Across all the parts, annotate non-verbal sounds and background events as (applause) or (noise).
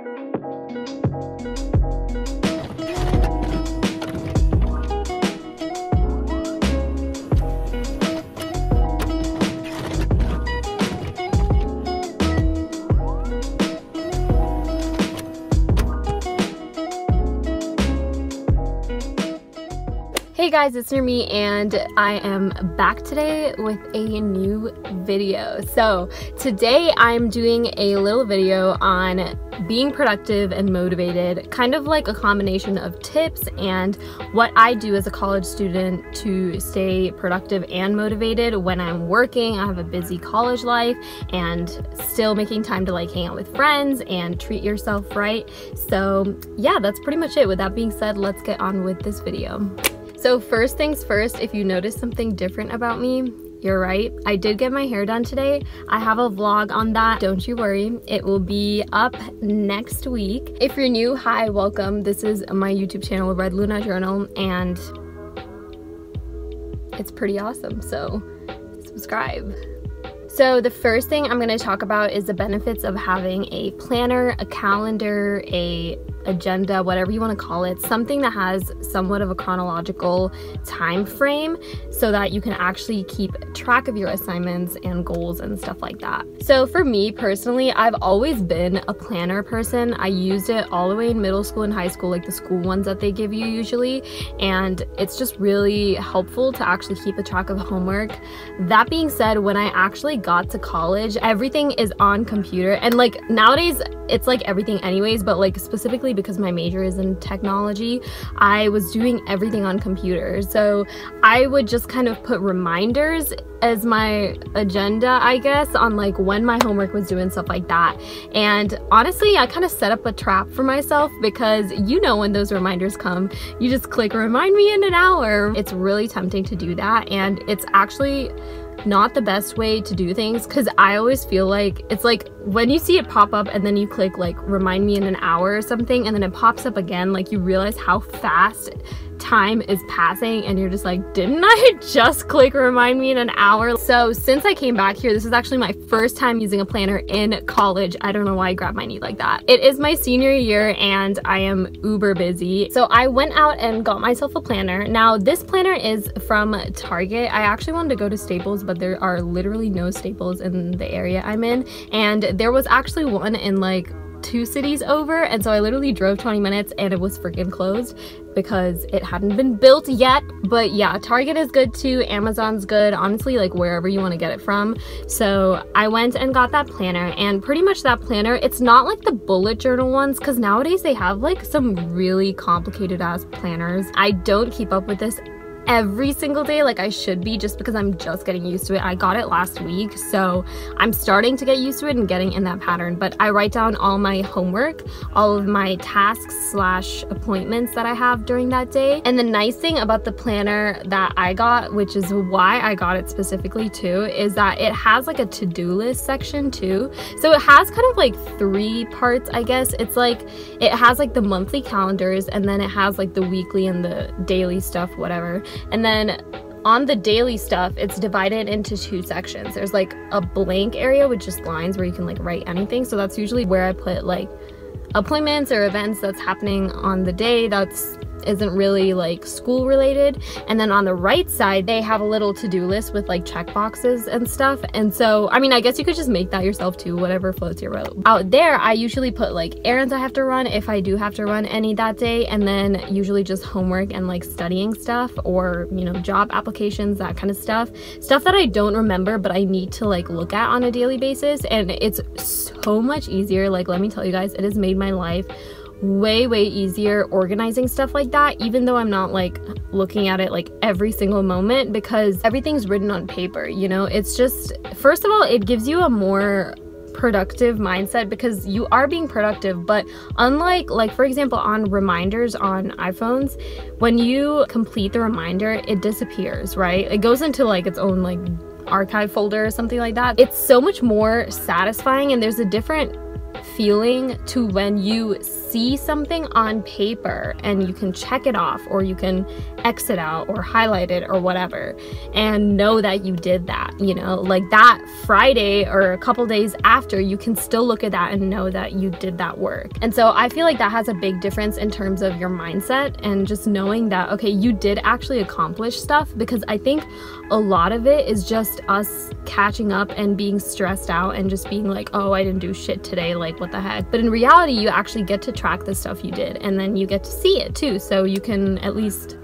Hey guys, it's Nirmeet and I am back today with a new video. So today I'm doing a little video on being productive and motivated, kind of like a combination of tips and what I do as a college student to stay productive and motivated when I'm working. I have a busy college life and still making time to like hang out with friends and treat yourself right. So yeah, that's pretty much it. With that being said, let's get on with this video. So first things first, if you notice something different about me, you're right. I did get my hair done today. I have a vlog on that. Don't you worry. It will be up next week. If you're new, hi, welcome. This is my YouTube channel, Red Luna Journal, and it's pretty awesome. So subscribe. So the first thing I'm going to talk about is the benefits of having a planner, a calendar, a agenda, whatever you want to call it, something that has somewhat of a chronological time frame so that you can actually keep track of your assignments and goals and stuff like that. So for me personally, I've always been a planner person. I used it all the way in middle school and high school, like the school ones that they give you usually, and it's just really helpful to actually keep a track of homework. That being said, when I actually got to college, everything is on computer and like nowadays it's like everything anyways, but like specifically because my major is in technology, I was doing everything on computers. So I would just kind of put reminders as my agenda, I guess, on like when my homework was due and stuff like that. And honestly, I kind of set up a trap for myself because you know when those reminders come, you just click remind me in an hour. It's really tempting to do that and it's actually not the best way to do things because I always feel like it's like when you see it pop up and then you click like remind me in an hour or something and then it pops up again like you realize how fast time is passing and you're just like, didn't I (laughs) just click remind me in an hour? So since I came back here, this is actually my first time using a planner in college. I don't know why I grabbed my knee like that. It is my senior year and I am uber busy. So I went out and got myself a planner. Now this planner is from Target. I actually wanted to go to Staples, but there are literally no Staples in the area I'm in. And there was actually one in like two cities over and so I literally drove 20 minutes and it was freaking closed because it hadn't been built yet. But yeah Target is good too Amazon's good honestly like wherever you want to get it from. So I went and got that planner and pretty much that planner it's not like the bullet journal ones because nowadays they have like some really complicated ass planners. I don't keep up with this every single day like I should be just because I'm just getting used to it. I got it last week, so I'm starting to get used to it and getting in that pattern. But I write down all my homework, all of my tasks slash appointments that I have during that day. And the nice thing about the planner that I got, which is why I got it specifically too, is that it has like a to-do list section too. So it has kind of like three parts, I guess. It's like, it has like the monthly calendars and then it has like the weekly and the daily stuff, whatever. And then on the daily stuff, it's divided into two sections. There's like a blank area with just lines where you can like write anything. So that's usually where I put like appointments or events that's happening on the day. That's isn't really like school related. And then on the right side, they have a little to-do list with like check boxes and stuff. And so, I mean, I guess you could just make that yourself too, whatever floats your boat. Out there, I usually put like errands I have to run if I do have to run any that day. And then usually just homework and like studying stuff or, you know, job applications, that kind of stuff. Stuff that I don't remember, but I need to like look at on a daily basis. And it's so much easier. Like, let me tell you guys, it has made my life way way easier organizing stuff like that even though i'm not like looking at it like every single moment because everything's written on paper you know? It's just first of all it gives you a more productive mindset because you are being productive but unlike like for example on reminders on iPhones when you complete the reminder it disappears right? It goes into like its own like archive folder or something like that. It's so much more satisfying and there's a different feeling to when you see something on paper and you can check it off or you can exit out or highlight it or whatever and know that you did that, you know, like that Friday or a couple days after, you can still look at that and know that you did that work. And so I feel like that has a big difference in terms of your mindset and just knowing that, okay, you did actually accomplish stuff because I think a lot of it is just us catching up and being stressed out and just being like, oh, I didn't do shit today, like what the heck. But in reality, you actually get to track the stuff you did and then you get to see it too. So you can at least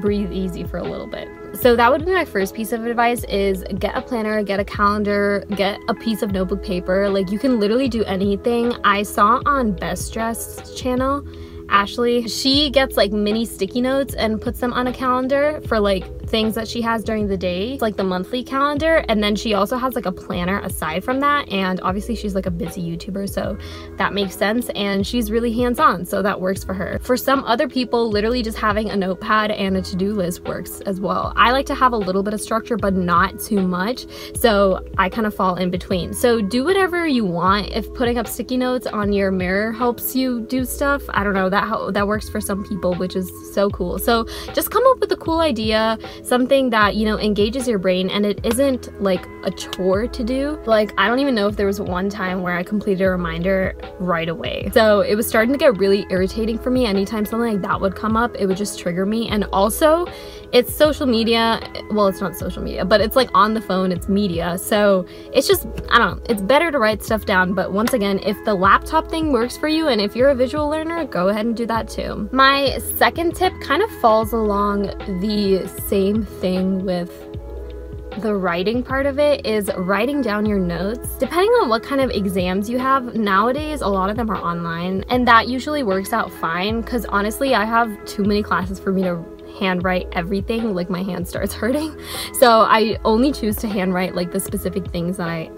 breathe easy for a little bit. So that would be my first piece of advice is get a planner, get a calendar, get a piece of notebook paper. Like you can literally do anything. I saw on Best Dressed channel Ashley, she gets like mini sticky notes and puts them on a calendar for like things that she has during the day, like the monthly calendar. And then she also has like a planner aside from that. And obviously she's like a busy YouTuber, so that makes sense. And she's really hands-on, so that works for her. For some other people, literally just having a notepad and a to-do list works as well. I like to have a little bit of structure, but not too much. So I kind of fall in between. So do whatever you want. If putting up sticky notes on your mirror helps you do stuff, I don't know, that, that works for some people, which is so cool. So just come up with a cool idea, something that, you know, engages your brain and it isn't like a chore to do. Like, I don't even know if there was one time where I completed a reminder right away. So it was starting to get really irritating for me. Anytime something like that would come up, it would just trigger me. And also, it's social media. Well, it's not social media, but it's like on the phone, it's media. So it's just, I don't know, it's better to write stuff down. But once again, if the laptop thing works for you and if you're a visual learner, go ahead and do that too. My second tip kind of falls along the same thing with the writing part of it is writing down your notes. Depending on what kind of exams you have, nowadays a lot of them are online and that usually works out fine because honestly I have too many classes for me to handwrite everything like my hand starts (laughs) hurting so I only choose to handwrite like the specific things that I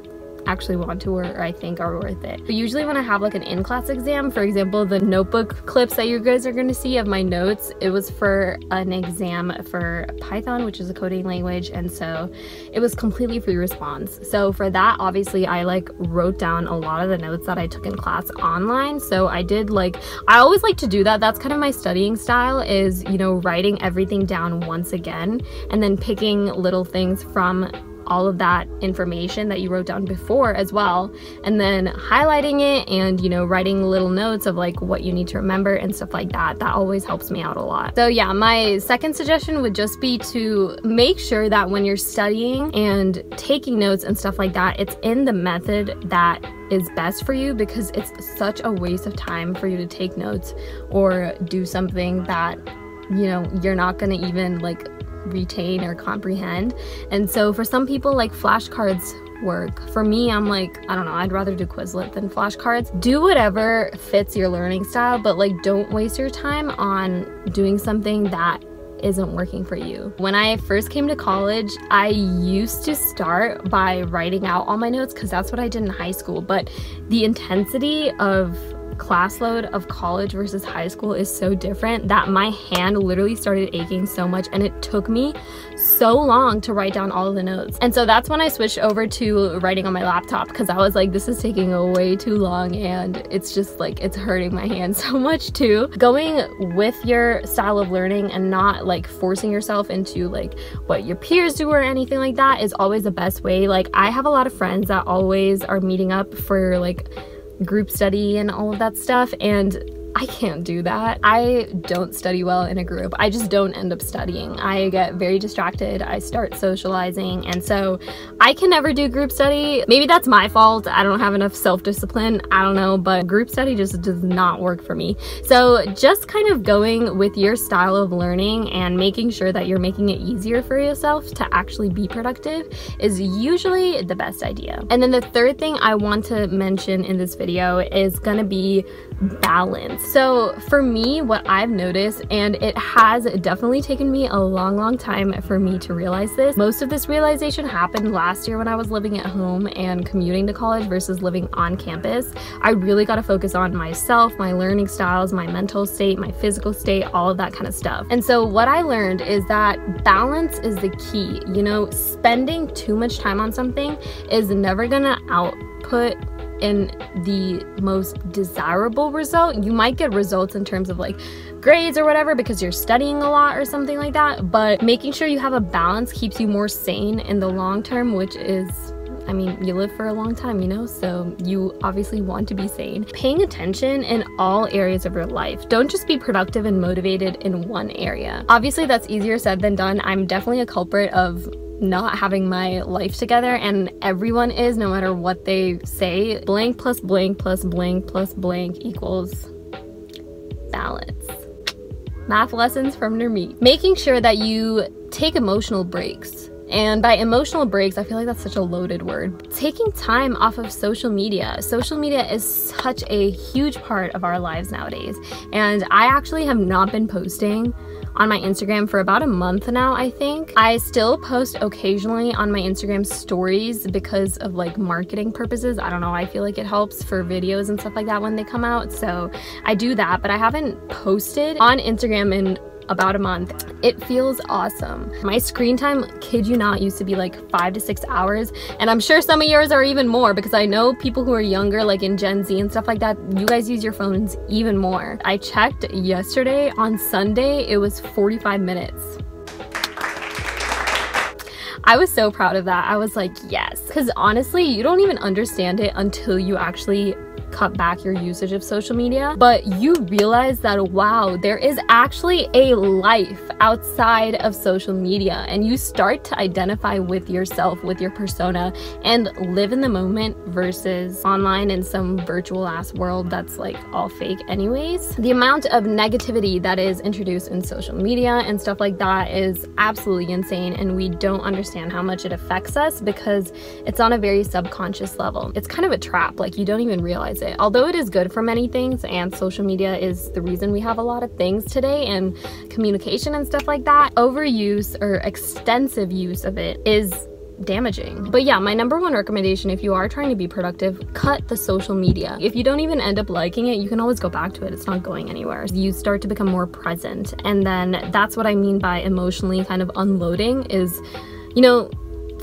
actually want to or, I think are worth it. But usually when I have like an in-class exam, for example, the notebook clips that you guys are going to see of my notes, it was for an exam for Python, which is a coding language. And so it was completely free response. So for that, obviously I like wrote down a lot of the notes that I took in class online. So I did like, I always like to do that. That's kind of my studying style is, you know, writing everything down once again and then picking little things from all of that information that you wrote down before as well and then highlighting it and you know writing little notes of like what you need to remember and stuff like that. That always helps me out a lot. So yeah my second suggestion would just be to make sure that when you're studying and taking notes and stuff like that it's in the method that is best for you because it's such a waste of time for you to take notes or do something that you know you're not gonna even like retain or comprehend. And so for some people, like flashcards work. For me, I'm like, I don't know, I'd rather do Quizlet than flashcards. Do whatever fits your learning style, but like don't waste your time on doing something that isn't working for you. When I first came to college, I used to start by writing out all my notes because that's what I did in high school. But the intensity of class load of college versus high school is so different that my hand literally started aching so much and it took me so long to write down all the notes. And so that's when I switched over to writing on my laptop because I was like, this is taking a way too long and it's just like, it's hurting my hand (laughs) so much too. Going with your style of learning and not like forcing yourself into like what your peers do or anything like that is always the best way. Like I have a lot of friends that always are meeting up for like group study and all of that stuff. And I can't do that. I don't study well in a group. I just don't end up studying. I get very distracted. I start socializing. And so I can never do group study. Maybe that's my fault. I don't have enough self-discipline. I don't know, but group study just does not work for me. So just kind of going with your style of learning and making sure that you're making it easier for yourself to actually be productive is usually the best idea. And then the third thing I want to mention in this video is gonna be balance. So for me, what I've noticed, and it has definitely taken me a long, long time for me to realize this, most of this realization happened last year when I was living at home and commuting to college versus living on campus. I really got to focus on myself, my learning styles, my mental state, my physical state, all of that kind of stuff. And so what I learned is that balance is the key. You know, spending too much time on something is never gonna output in the most desirable result. You might get results in terms of like grades or whatever because you're studying a lot or something like that, but making sure you have a balance keeps you more sane in the long term, which is I mean, you live for a long time, you know, so you obviously want to be sane. Paying attention in all areas of your life. Don't just be productive and motivated in one area. Obviously, that's easier said than done. I'm definitely a culprit of not having my life together and everyone is no matter what they say blank plus blank plus blank plus blank equals balance math lessons from Nirmeet making sure that you take emotional breaks and by emotional breaks, I feel like that's such a loaded word. Taking time off of social media. Social media is such a huge part of our lives nowadays. And I actually have not been posting on my Instagram for about a month now, I think. I still post occasionally on my Instagram stories because of like marketing purposes. I don't know, I feel like it helps for videos and stuff like that when they come out. So I do that, but I haven't posted on Instagram in about a month. It feels awesome. My screen time, kid you not, used to be like five to six hours. And I'm sure some of yours are even more because I know people who are younger, like in Gen Z and stuff like that, you guys use your phones even more. I checked yesterday on Sunday, it was 45 minutes. I was so proud of that. I was like, yes. Because honestly, you don't even understand it until you actually cut back your usage of social media, but you realize that wow, there is actually a life outside of social media and you start to identify with yourself, with your persona and live in the moment versus online in some virtual ass world that's like all fake anyways. The amount of negativity that is introduced in social media and stuff like that is absolutely insane and we don't understand how much it affects us because it's on a very subconscious level. It's kind of a trap, like you don't even realize it. Although it is good for many things and social media is the reason we have a lot of things today and communication and stuff like that, overuse or extensive use of it is damaging. But yeah, my number one recommendation if you are trying to be productive, cut the social media. If you don't even end up liking it, you can always go back to it. It's not going anywhere. You start to become more present. And then that's what I mean by emotionally kind of unloading is, you know,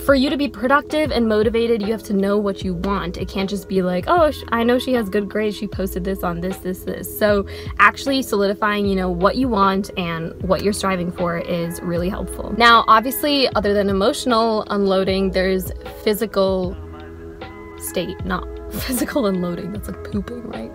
for you to be productive and motivated, you have to know what you want. It can't just be like, oh, I know she has good grades. She posted this on this, this, this. So actually solidifying, you know, what you want and what you're striving for is really helpful. Now, obviously, other than emotional unloading, there's physical state, not (laughs) physical unloading. That's like pooping, right?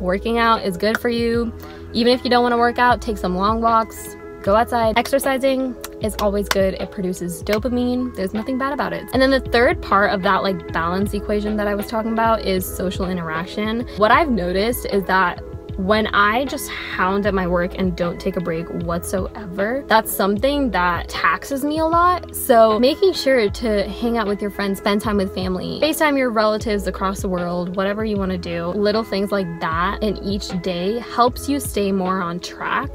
Working out is good for you. Even if you don't want to work out, take some long walks, go outside. Exercising is always good. It produces dopamine. There's nothing bad about it. And then the third part of that like balance equation that I was talking about is social interaction. What I've noticed is that when I just hound at my work and don't take a break whatsoever, that's something that taxes me a lot. So making sure to hang out with your friends, spend time with family, FaceTime your relatives across the world, whatever you want to do, little things like that in each day helps you stay more on track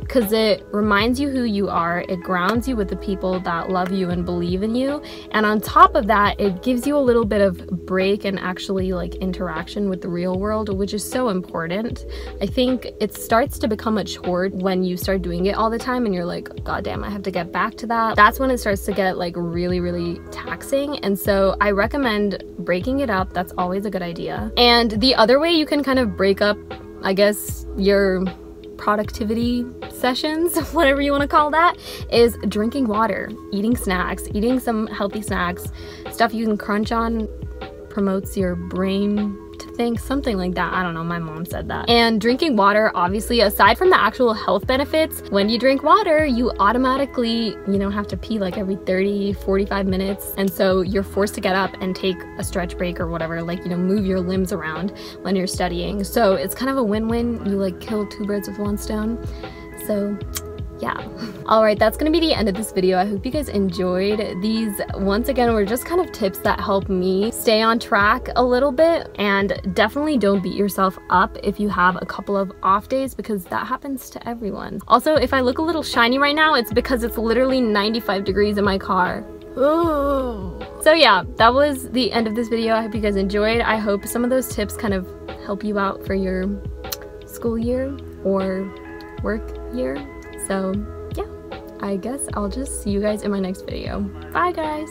because it reminds you who you are, it grounds you with the people that love you and believe in you, and on top of that, it gives you a little bit of break and actually like interaction with the real world, which is so important. I think it starts to become a chore when you start doing it all the time and you're like, God damn, I have to get back to that. That's when it starts to get like really, really taxing. And so I recommend breaking it up. That's always a good idea. And the other way you can kind of break up, I guess, your productivity sessions, (laughs) whatever you want to call that, is drinking water, eating snacks, eating some healthy snacks, stuff you can crunch on promotes your brain think, something like that. I don't know, my mom said that. And drinking water, obviously, aside from the actual health benefits, when you drink water, you automatically, you know, have to pee like every 30, 45 minutes. And so you're forced to get up and take a stretch break or whatever, like, you know, move your limbs around when you're studying. So it's kind of a win-win. You like kill two birds with one stone. So yeah. Alright, that's gonna be the end of this video. I hope you guys enjoyed. These, once again, were just kind of tips that help me stay on track a little bit. And definitely don't beat yourself up if you have a couple of off days because that happens to everyone. Also, if I look a little shiny right now, it's because it's literally 95 degrees in my car. Ooh. So yeah, that was the end of this video. I hope you guys enjoyed. I hope some of those tips kind of help you out for your school year or work year. So yeah, I guess I'll just see you guys in my next video. Bye guys!